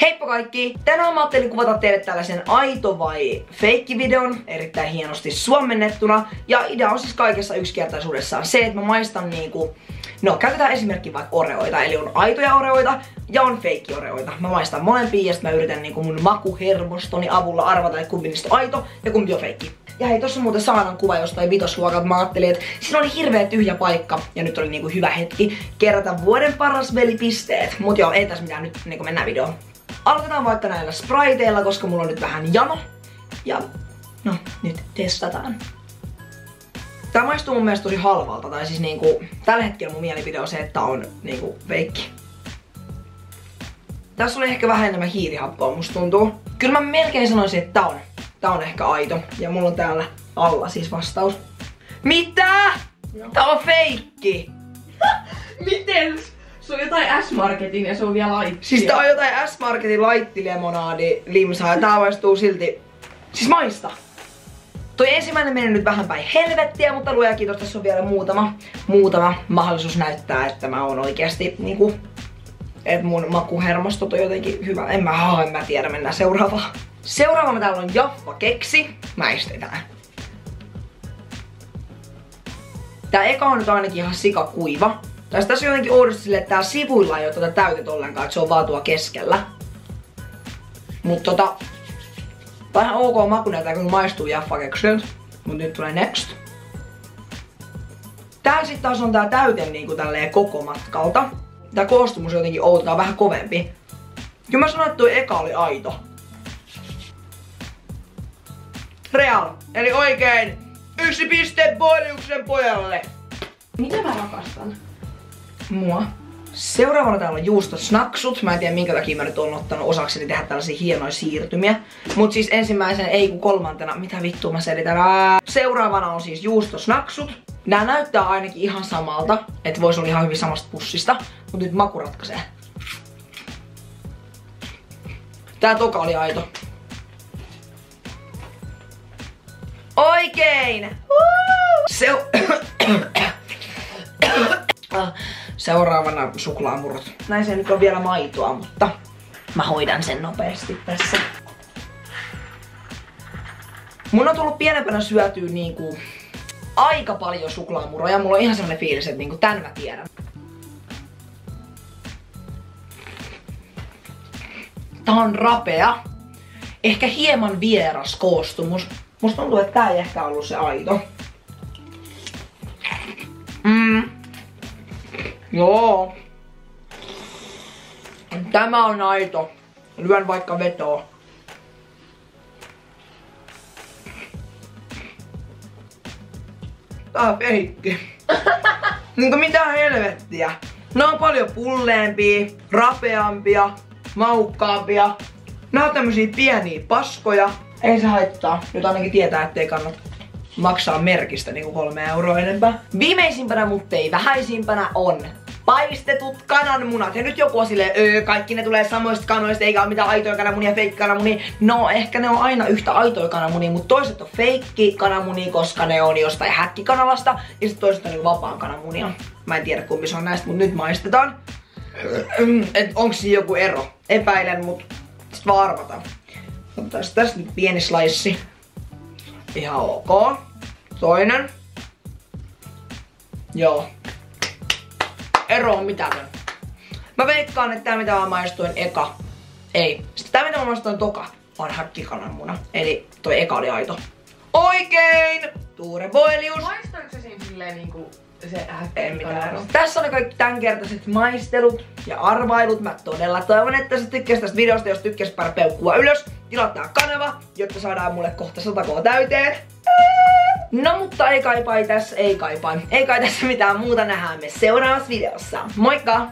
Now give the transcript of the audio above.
Heippa kaikki! Tänään mä ajattelin kuvata teille tällaisen aito vai feikki videon, erittäin hienosti suomennettuna. Ja idea on siis kaikessa yksinkertaisuudessaan se, että mä maistan niinku, no käytetään esimerkki vaikka oreoita, eli on aitoja oreoita ja on feikki oreoita. Mä maistan molempia ja mä yritän niinku mun makuhermostoni avulla arvata, että kumpi niistä on aito ja kumpi on feikki. Ja hei, tossa muuten saanan kuva jostain vitosluokalta. Mä ajattelin, että siinä oli hirveä tyhjä paikka. Ja nyt oli niinku hyvä hetki kerätä vuoden paras velipisteet. Mut joo, ei tässä mitään nyt niinku mennään videoon. Aloitetaan vaikka näillä spriteilla, koska mulla on nyt vähän jano. Ja no, nyt testataan. Tää maistuu mun mielestä tosi halvalta, tai siis niinku, tällä hetkellä mun mielipide on se, että on niinku veikki. Tässä oli ehkä vähän enemmän hiirihappoa, musta tuntuu. Kyllä mä melkein sanoisin, että tää on. Tää on ehkä aito. Ja mulla on täällä alla siis vastaus. Mitä? No. Tää on feikki! Miten? Se on jotain S-Marketin ja se on vielä laitti. Siis tää on jotain S-Marketin laittilimonadi limsaa ja tää maistuu silti... Siis maista! Toi ensimmäinen meni nyt vähän päin helvettiä, mutta luoja kiitos, tässä on vielä muutama, muutama mahdollisuus näyttää, että mä oon oikeasti niinku... Että mun makuhermostot on jotenkin hyvä. En mä, haa, en mä tiedä, mennään seuraavaan. Seuraavana täällä on Jaffa keksi. Mäistetään. Tää eka on nyt ainakin ihan sikakuiva. Tai tässä on jotenkin oudosti silleen, että tää sivuilla ei oo tätä täytet ollenkaan, että se on vaan tuo keskellä. Mut tota... Tää ihan ok maku näyttää, kun maistuu Jaffa keksiltä. Mut nyt tulee next. Tää sit taas on tää täyte niinku tälleen koko matkalta. Tää koostumus on jotenkin outo, tää on vähän kovempi. Kyllä mä sanoin, että toi eka oli aito. Real. Eli oikein. Yksi piste Boiliuksen pojalle. Mitä mä rakastan? Mua. Seuraavana täällä on juustosnaksut. Mä en tiedä minkä takia mä nyt oon ottanut osakseni tehdä tällaisia hienoja siirtymiä. Mut siis ensimmäisen, ei kun kolmantena, mitä vittua mä selitän. Seuraavana on siis juustosnaksut. Nää näyttää ainakin ihan samalta, että vois olla ihan hyvin samasta pussista. Mut nyt maku ratkaisee. Tää toka oli aito. Oikein! Seu... Seuraavana suklaamurrot. Näin se nyt on vielä maitoa, mutta mä hoidan sen nopeasti tässä. Mun on tullut pienempänä syötyä niinku aika paljon suklaamuroja. Mulla on ihan sellainen fiilis, että niinku tän mä tiedän. Tää on rapea. Ehkä hieman vieras koostumus. Musta tuntuu, että tää ei ehkä ollut se aito. Mm. Joo. Tämä on aito. Lyön vaikka vetoa. Tää on feikki. Niinku mitä helvettiä. Ne on paljon pulleempia, rapeampia, maukkaampia. Nää on tämmösiä pieniä paskoja. Ei se haittaa. Nyt ainakin tietää, ettei kannata maksaa merkistä niinku kolme euroa enempää. Viimeisimpänä, mutta ei vähäisimpänä on paistetut kananmunat. Ja nyt joku on silleen, öö, kaikki ne tulee samoista kanoista, eikä ole mitään aitoja kananmunia, feikki kananmunia. No, ehkä ne on aina yhtä aitoja kananmunia, mutta toiset on feikki kananmunia, koska ne on jostain häkkikanalasta. Ja sitten toiset on niinku vapaan kananmunia. Mä en tiedä kumpi se on näistä, mutta nyt maistetaan. Et onks siinä joku ero? Epäilen, mut sit vaan arvataan. Otetaan tästä nyt pieni slice. Ihan ok. Toinen. Joo. Ero on mitätön. Mä veikkaan, että tää mitä mä maistuin eka. Ei. Sitten tää mitä mä maistuin toka on häkkikananmuna. Eli toi eka oli aito. Oikein! Tuure Boilius. Maistoiko se siinä silleen niinku se En mitään. Tässä oli kaikki tämänkertaiset maistelut ja arvailut. Mä todella toivon, että sä tykkäsit tästä videosta. Jos tykkäsit, pari peukkua ylös. Tilaa tää kanava, jotta saadaan mulle kohta 100 k täyteen. No mutta ei kaipaa tässä, ei kaipaa. Ei kai tässä mitään muuta nähdään me seuraavassa videossa. Moikka!